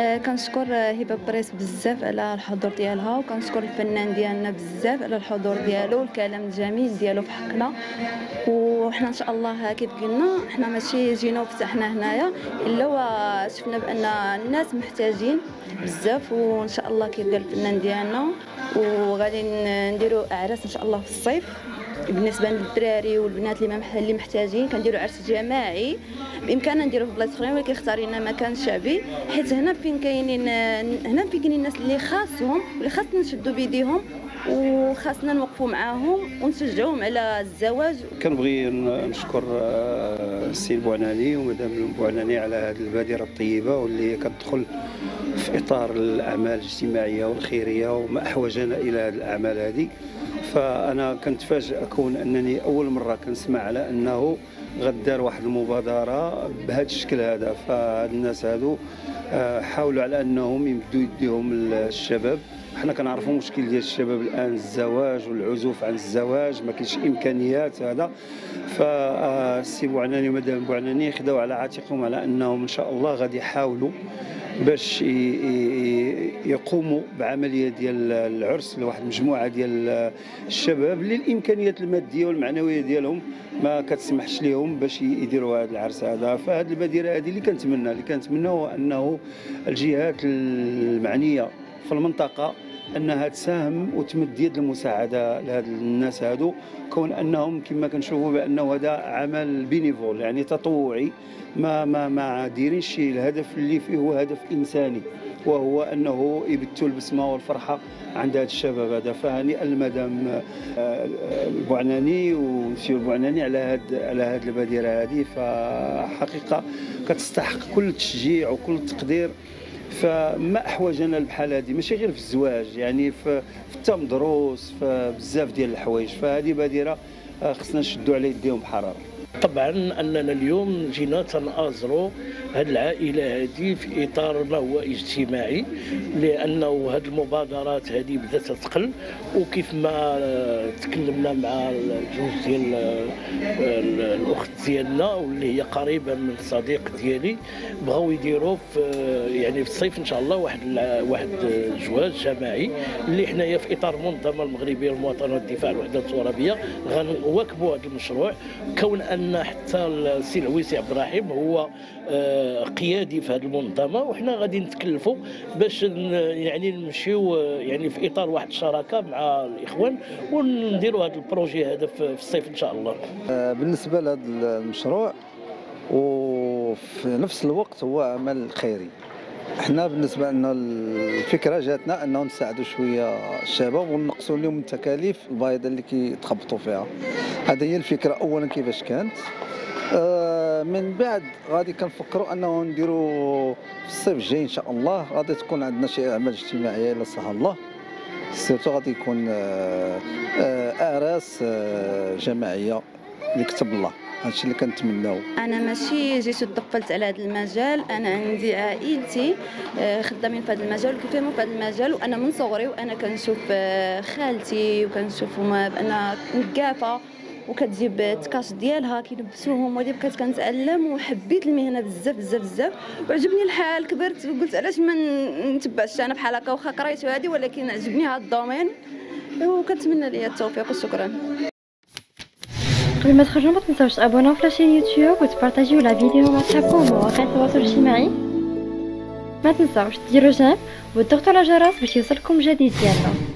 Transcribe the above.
كنشكر هبة بريس بزاف على الحضور ديالها وكنشكر الفنان ديالنا بزاف على الحضور ديالو والكلام الجميل ديالو في حقنا. وحنا إن شاء الله كيف قلنا حنا ماشي جينا وفتحنا هنايا إلا وشفنا بأن الناس محتاجين بزاف وإن شاء الله كيف قال الفنان ديالنا. وغادي نديروا إعراس إن شاء الله في الصيف. بالنسبة للدراري والبنات اللي اللي محتاجين كنديروا عرس جماعي. بإمكاننا نديروا في بلايص أخرين ولكن اختارينا مكان شعبي حيت هنا فين كاينين هنا فين كاينين الناس اللي خاصهم اللي خاصنا نشدوا بيديهم وخاصنا نوقفوا معاهم ونشجعوهم على الزواج. كنبغي نشكر السي البوعناني ومدام البوعناني على هذه البادرة الطيبة واللي كتدخل في إطار الأعمال الاجتماعية والخيرية وما احوجنا إلى هذه الأعمال هذه فأنا كنتفاجئ أكون أنني أول مرة كنسمع على أنه غدار واحد المبادرة بهذا الشكل هذا. فهاد الناس هادو حاولوا على أنهم يمدوا يديهم للشباب. حنا كنعرفوا مشكل ديال الشباب الآن الزواج والعزوف عن الزواج ما كاينش إمكانيات هذا. فالسي بوعناني ومدام بوعناني خداو على عاتقهم على أنهم إن شاء الله غادي يحاولوا باش يقوموا بعملية ديال العرس لواحد المجموعه ديال الشباب اللي الإمكانيات المادية والمعنوية ديالهم ما كتسمحش لهم باش يديروا هذا العرس هذا. فهذه البادرة هذه اللي كنتمنى اللي كنتمنى هو أنه الجهات المعنية في المنطقة أنها تساهم وتمد يد المساعدة لهاد الناس هادو كون أنهم كما كنشوفوا بأنه هذا عمل بينيفول يعني تطوعي ما ما ما دايرين شي الهدف اللي فيه هو هدف إنساني وهو أنه يبثوا البسمة والفرحة عند هذا الشباب هذا. فهنيئا لمدام البوعناني ومسيو البوعناني على هاد على هاد البادرة هذه فحقيقة كتستحق كل التشجيع وكل التقدير فما احوجنا بحال هذه ماشي غير في الزواج يعني في, في التم دروس في بزاف ديال الحوايج فهذه بادره خصنا نشدوا على يديهم بحرارة. طبعا أننا اليوم جينا تنازروا هذه العائلة هذه في إطار ما هو اجتماعي لأنه هذه المبادرات هذه بدات تقل وكيف ما تكلمنا مع الجوج ديال الأخت ديالنا واللي هي قريبة من الصديق ديالي بغاو يديروا في يعني في الصيف إن شاء الله واحد واحد جواز جماعي اللي حنايا في إطار المنظمه المغربية للمواطنة والدفاع عن الوحدة الترابية. غنواكبوا هذا المشروع. كون أن أن حتى السي العويسي عبد الرحيم هو قيادي في هذه المنظمة وحنا غادي نتكلفوا باش يعني نمشيو يعني في إطار واحد الشراكة مع الإخوان ونديروا هذا البروجي هذا في الصيف إن شاء الله. بالنسبة لهذا المشروع وفي نفس الوقت هو عمل خيري. إحنا بالنسبة لنا الفكرة جاتنا أنه نساعدوا شوية الشباب ونقصوا لهم التكاليف البايضه اللي كيتخبطوا فيها. هذه هي الفكرة اولا كيفاش كانت. آه من بعد غادي كنفكروا أنه نديروا في الصيف الجاي إن شاء الله غادي تكون عندنا شي أعمال اجتماعية إلا صح الله. سيرتو غادي يكون آه آه اعراس آه جماعية. اللي كتب الله. هادشي اللي كنتمناو. أنا ماشي جيت تدقلت على هذا المجال. أنا عندي عائلتي خدامين في هذا المجال وكيفهموا في هذا المجال وأنا من صغري وأنا كنشوف خالتي وكنشوفهم بأن نقافه وكتجيب التكاش ديالها كيلبسوهم ودي بقيت كنتعلم وحبيت المهنة بزاف بزاف بزاف. وعجبني الحال كبرت وقلت علاش ما نتبعش؟ أنا بحال هكا واخا قريت هذه ولكن عجبني هذا الدومين. وكنتمنى ليا التوفيق وشكرا. قبل ما تخرجوا ما تنساوش تابوناو في لاشين يوتيوب وتبارطاجيو لا فيديو مع صحابكم ومواقع التواصل الاجتماعي ما تنساوش ديروا جيم وتضغطوا على الجرس باش يوصلكم جديد ديالنا